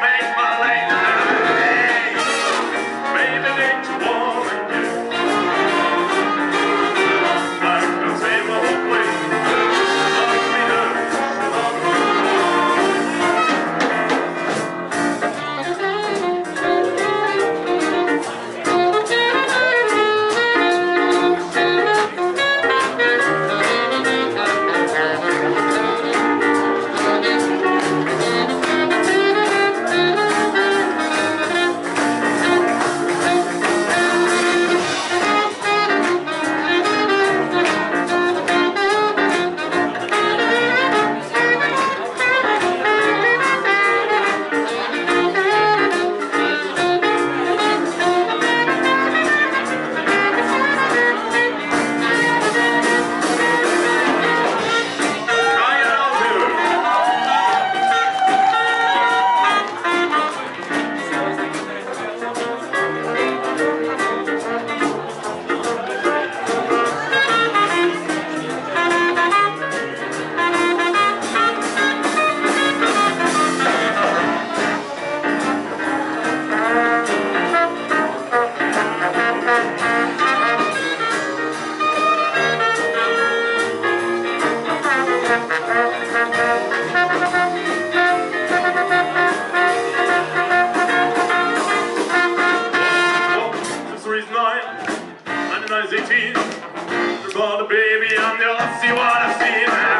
make 1918. the baby, I'm just see what I've seen.